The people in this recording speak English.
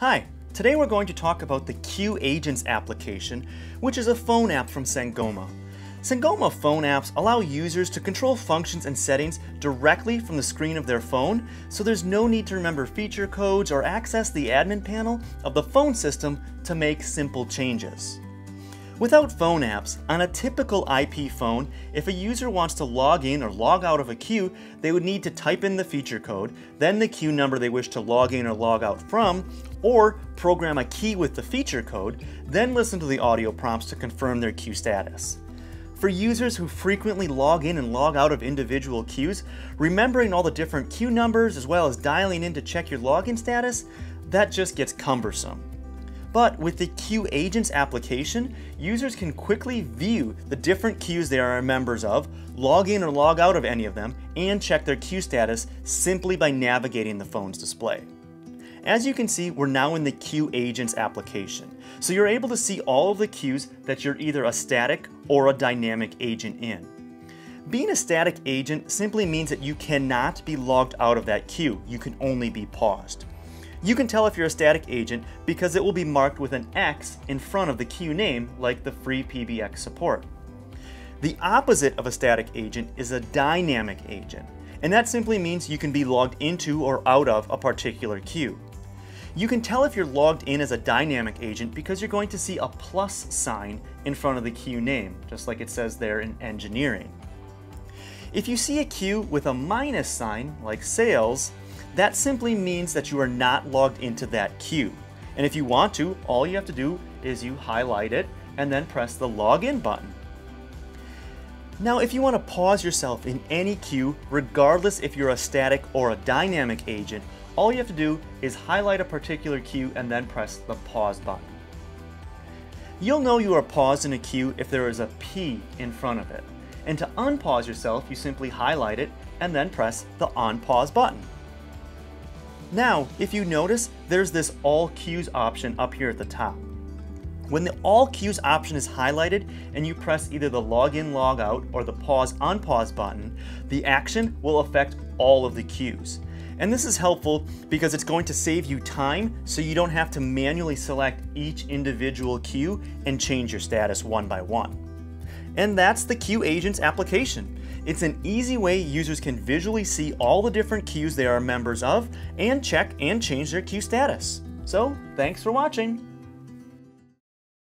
Hi, today we're going to talk about the Queue Agents application, which is a phone app from Sangoma. Sangoma phone apps allow users to control functions and settings directly from the screen of their phone, so there's no need to remember feature codes or access the admin panel of the phone system to make simple changes. Without phone apps, on a typical IP phone, if a user wants to log in or log out of a queue, they would need to type in the feature code, then the queue number they wish to log in or log out from, or program a key with the feature code, then listen to the audio prompts to confirm their queue status. For users who frequently log in and log out of individual queues, remembering all the different queue numbers as well as dialing in to check your login status, that just gets cumbersome. But with the Queue Agents application, users can quickly view the different queues they are members of, log in or log out of any of them, and check their queue status simply by navigating the phone's display. As you can see, we're now in the queue Agents application. So you're able to see all of the queues that you're either a static or a dynamic agent in. Being a static agent simply means that you cannot be logged out of that queue. You can only be paused. You can tell if you're a static agent because it will be marked with an X in front of the queue name like the FreePBX support. The opposite of a static agent is a dynamic agent, and that simply means you can be logged into or out of a particular queue. You can tell if you're logged in as a dynamic agent because you're going to see a plus sign in front of the queue name, just like it says there in engineering. If you see a queue with a minus sign, like sales, that simply means that you are not logged into that queue. And if you want to, all you have to do is you highlight it and then press the login button. Now, if you want to pause yourself in any queue, regardless if you're a static or a dynamic agent, all you have to do is highlight a particular queue and then press the pause button. You'll know you are paused in a queue if there is a P in front of it. And to unpause yourself, you simply highlight it and then press the unpause button. Now, if you notice, there's this All Queues option up here at the top. When the All Queues option is highlighted and you press either the Login Logout or the Pause Unpause button, the action will affect all of the queues. And this is helpful because it's going to save you time so you don't have to manually select each individual queue and change your status one by one. And that's the Queue Agents application. It's an easy way users can visually see all the different queues they are members of and check and change their queue status. So, thanks for watching.